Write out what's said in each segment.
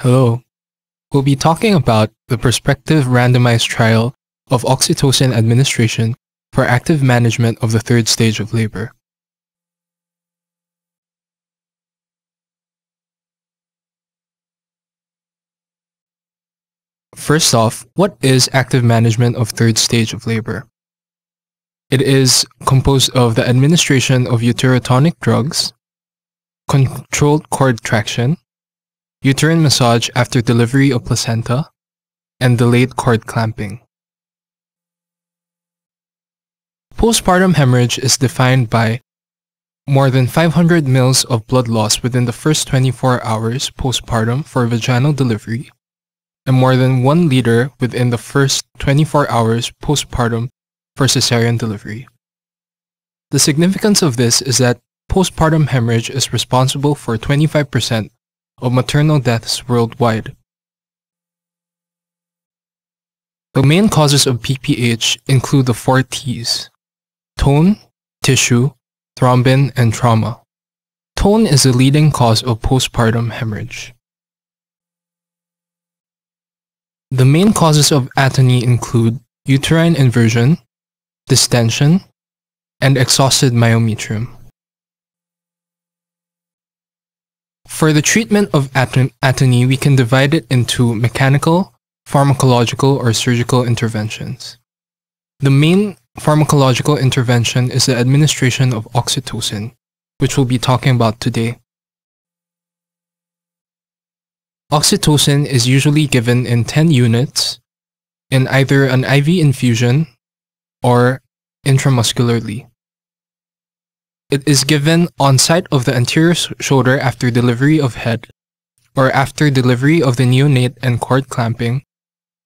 Hello. We'll be talking about the prospective randomized trial of oxytocin administration for active management of the third stage of labor. First off, what is active management of third stage of labor? It is composed of the administration of uterotonic drugs, controlled cord traction, uterine massage after delivery of placenta, and delayed cord clamping. Postpartum hemorrhage is defined by more than 500 mils of blood loss within the first 24 hours postpartum for vaginal delivery and more than 1 liter within the first 24 hours postpartum for cesarean delivery. The significance of this is that postpartum hemorrhage is responsible for 25% of maternal deaths worldwide. The main causes of PPH include the four T's tone, tissue, thrombin, and trauma. Tone is the leading cause of postpartum hemorrhage. The main causes of atony include uterine inversion, distension, and exhausted myometrium. For the treatment of atony, we can divide it into mechanical, pharmacological, or surgical interventions. The main pharmacological intervention is the administration of oxytocin, which we'll be talking about today. Oxytocin is usually given in 10 units in either an IV infusion or intramuscularly. It is given on sight of the anterior shoulder after delivery of head, or after delivery of the neonate and cord clamping,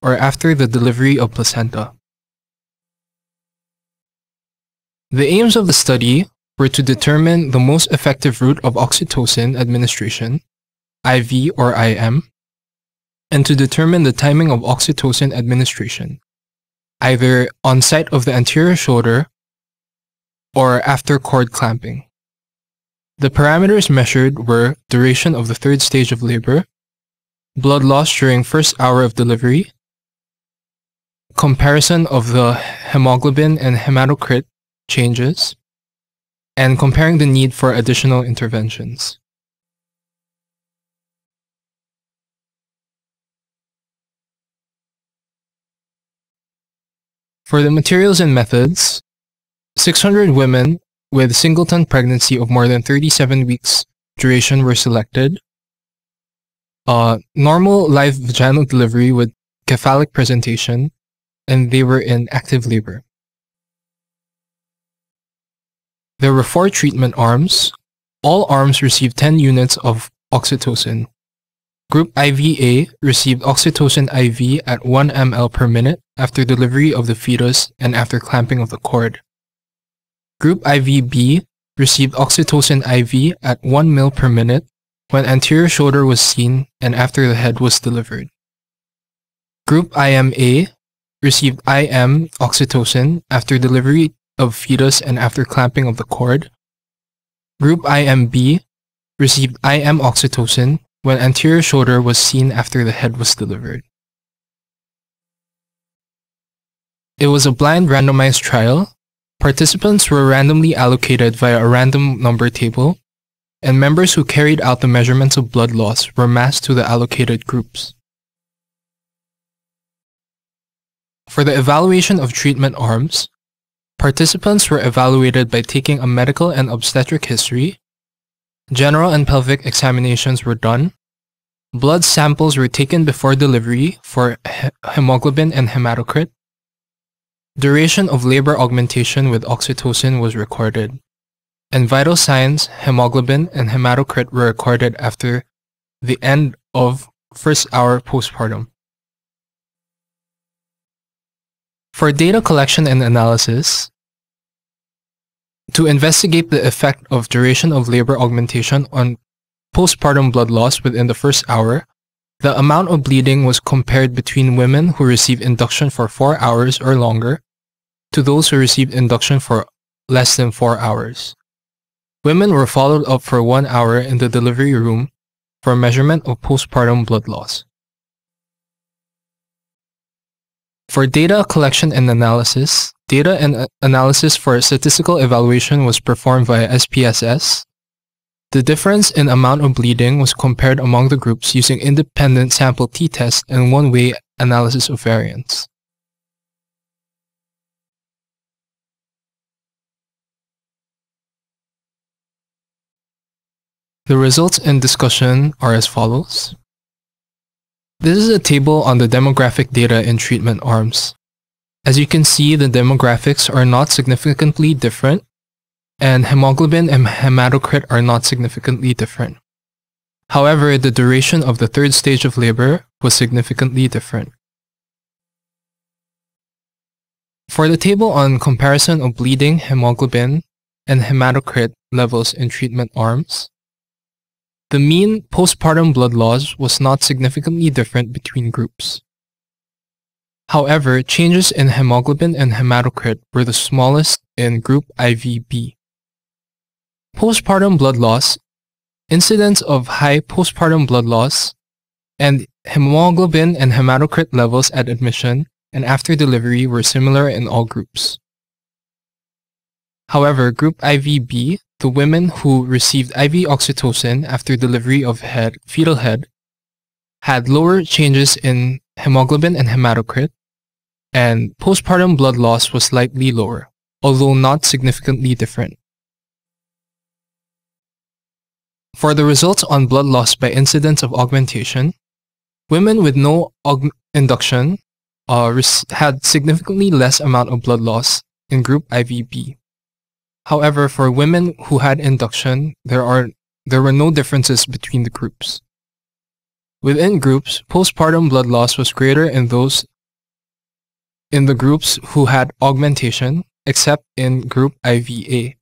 or after the delivery of placenta. The aims of the study were to determine the most effective route of oxytocin administration, IV or IM, and to determine the timing of oxytocin administration, either on sight of the anterior shoulder or after cord clamping. The parameters measured were duration of the third stage of labor, blood loss during first hour of delivery, comparison of the hemoglobin and hematocrit changes, and comparing the need for additional interventions. For the materials and methods, 600 women with singleton pregnancy of more than 37 weeks duration were selected. Uh, normal live vaginal delivery with cephalic presentation, and they were in active labor. There were four treatment arms. All arms received 10 units of oxytocin. Group IVA received oxytocin IV at 1 ml per minute after delivery of the fetus and after clamping of the cord. Group IVB received oxytocin IV at 1 ml per minute when anterior shoulder was seen and after the head was delivered. Group IMA received IM oxytocin after delivery of fetus and after clamping of the cord. Group IMB received IM oxytocin when anterior shoulder was seen after the head was delivered. It was a blind randomized trial Participants were randomly allocated via a random number table, and members who carried out the measurements of blood loss were massed to the allocated groups. For the evaluation of treatment arms, participants were evaluated by taking a medical and obstetric history, general and pelvic examinations were done, blood samples were taken before delivery for hemoglobin and hematocrit, Duration of labor augmentation with oxytocin was recorded, and vital signs, hemoglobin, and hematocrit were recorded after the end of first hour postpartum. For data collection and analysis, to investigate the effect of duration of labor augmentation on postpartum blood loss within the first hour, the amount of bleeding was compared between women who received induction for 4 hours or longer to those who received induction for less than 4 hours. Women were followed up for 1 hour in the delivery room for measurement of postpartum blood loss. For data collection and analysis, data and analysis for statistical evaluation was performed via SPSS. The difference in amount of bleeding was compared among the groups using independent sample t-test and one-way analysis of variance. The results and discussion are as follows. This is a table on the demographic data in treatment arms. As you can see, the demographics are not significantly different, and hemoglobin and hematocrit are not significantly different. However, the duration of the third stage of labor was significantly different. For the table on comparison of bleeding, hemoglobin, and hematocrit levels in treatment arms, the mean postpartum blood loss was not significantly different between groups. However, changes in hemoglobin and hematocrit were the smallest in group IVB. Postpartum blood loss, incidence of high postpartum blood loss, and hemoglobin and hematocrit levels at admission and after delivery were similar in all groups. However, group IVB the women who received IV oxytocin after delivery of head, fetal head had lower changes in hemoglobin and hematocrit, and postpartum blood loss was slightly lower, although not significantly different. For the results on blood loss by incidence of augmentation, women with no induction uh, had significantly less amount of blood loss in group IVB. However, for women who had induction, there are there were no differences between the groups. Within groups, postpartum blood loss was greater in those in the groups who had augmentation, except in group IVA.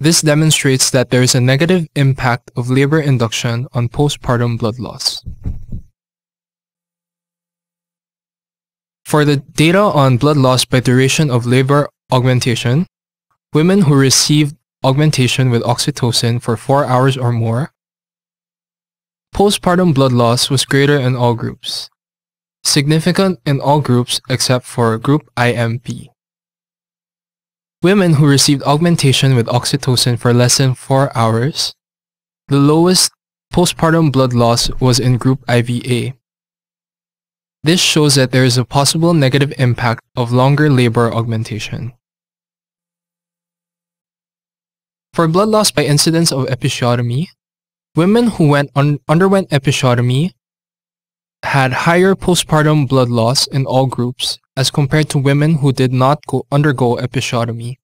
This demonstrates that there is a negative impact of labor induction on postpartum blood loss. For the data on blood loss by duration of labor augmentation, Women who received augmentation with oxytocin for 4 hours or more. Postpartum blood loss was greater in all groups. Significant in all groups except for group IMB. Women who received augmentation with oxytocin for less than 4 hours. The lowest postpartum blood loss was in group IVA. This shows that there is a possible negative impact of longer labor augmentation. For blood loss by incidence of episiotomy, women who went un underwent episiotomy had higher postpartum blood loss in all groups as compared to women who did not go undergo episiotomy.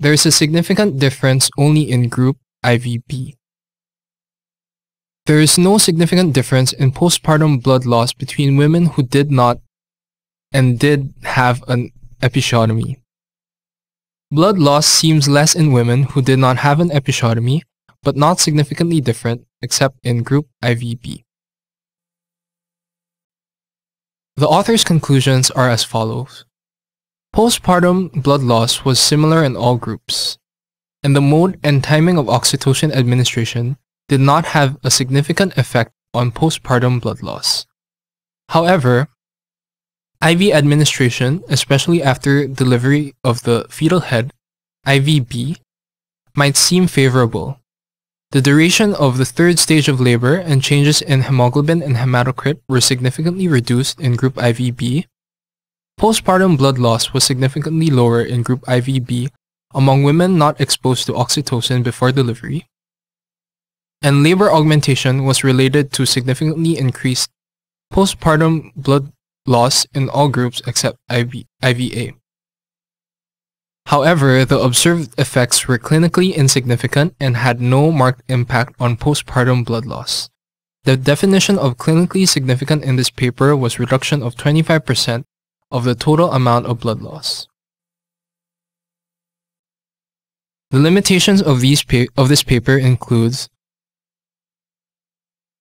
There is a significant difference only in group IVB. There is no significant difference in postpartum blood loss between women who did not and did have an episiotomy. Blood loss seems less in women who did not have an episiotomy, but not significantly different except in group IVB. The author's conclusions are as follows. Postpartum blood loss was similar in all groups, and the mode and timing of oxytocin administration did not have a significant effect on postpartum blood loss. However, IV administration, especially after delivery of the fetal head, IVB, might seem favorable. The duration of the third stage of labor and changes in hemoglobin and hematocrit were significantly reduced in group IVB. Postpartum blood loss was significantly lower in group IVB among women not exposed to oxytocin before delivery. And labor augmentation was related to significantly increased postpartum blood loss in all groups except IV, IVA. However, the observed effects were clinically insignificant and had no marked impact on postpartum blood loss. The definition of clinically significant in this paper was reduction of 25% of the total amount of blood loss. The limitations of, these of this paper includes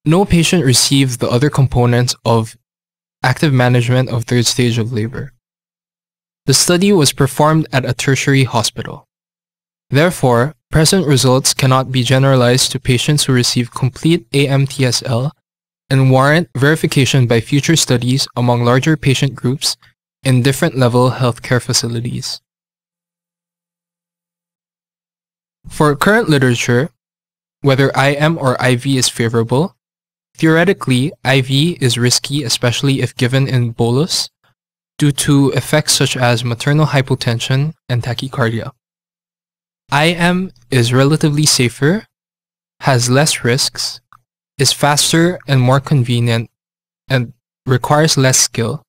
no patient received the other components of active management of third stage of labor. The study was performed at a tertiary hospital. Therefore, present results cannot be generalized to patients who receive complete AMTSL and warrant verification by future studies among larger patient groups in different level healthcare facilities. For current literature, whether IM or IV is favorable, theoretically, IV is risky especially if given in bolus due to effects such as maternal hypotension and tachycardia. IM is relatively safer, has less risks, is faster and more convenient, and requires less skill.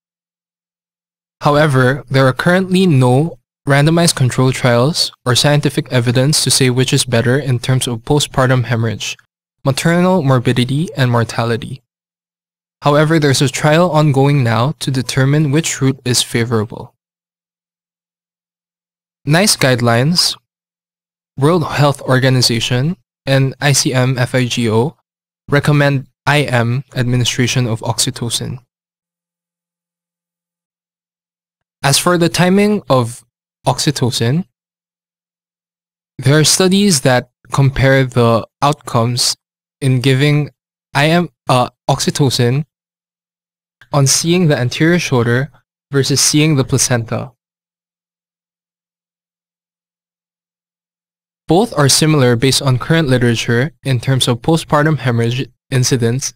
However, there are currently no randomized control trials or scientific evidence to say which is better in terms of postpartum hemorrhage, maternal morbidity, and mortality. However, there's a trial ongoing now to determine which route is favorable. NICE guidelines, World Health Organization, and ICM FIGO recommend IM administration of oxytocin. As for the timing of oxytocin, there are studies that compare the outcomes in giving IM uh, oxytocin on seeing the anterior shoulder versus seeing the placenta. Both are similar based on current literature in terms of postpartum hemorrhage incidence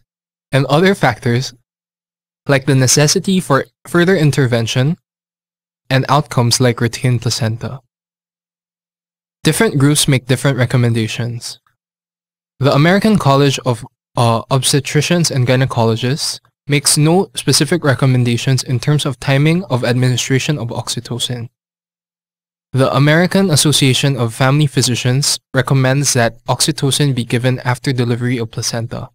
and other factors like the necessity for further intervention and outcomes like retained placenta. Different groups make different recommendations. The American College of uh, Obstetricians and Gynecologists makes no specific recommendations in terms of timing of administration of oxytocin. The American Association of Family Physicians recommends that oxytocin be given after delivery of placenta.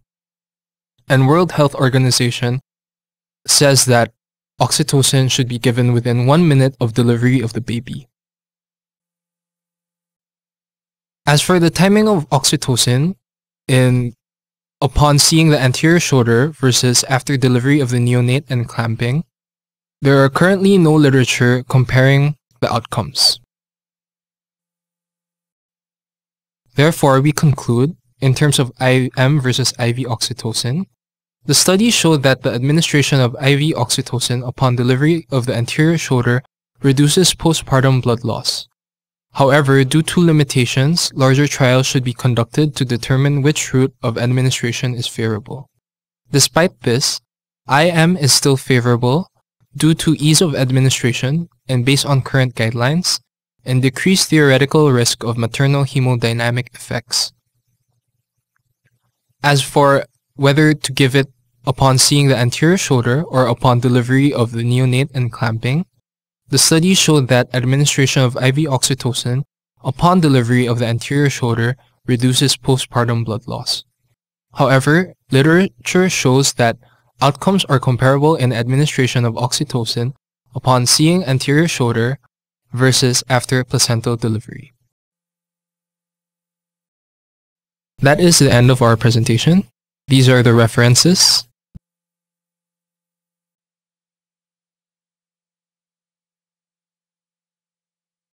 And World Health Organization says that oxytocin should be given within one minute of delivery of the baby. As for the timing of oxytocin, in upon seeing the anterior shoulder versus after delivery of the neonate and clamping, there are currently no literature comparing the outcomes. Therefore, we conclude, in terms of IM versus IV oxytocin, the study showed that the administration of IV oxytocin upon delivery of the anterior shoulder reduces postpartum blood loss. However, due to limitations, larger trials should be conducted to determine which route of administration is favorable. Despite this, IM is still favorable due to ease of administration and based on current guidelines, and decreased theoretical risk of maternal hemodynamic effects. As for whether to give it upon seeing the anterior shoulder or upon delivery of the neonate and clamping, the study showed that administration of IV oxytocin upon delivery of the anterior shoulder reduces postpartum blood loss. However, literature shows that outcomes are comparable in administration of oxytocin upon seeing anterior shoulder versus after placental delivery. That is the end of our presentation. These are the references.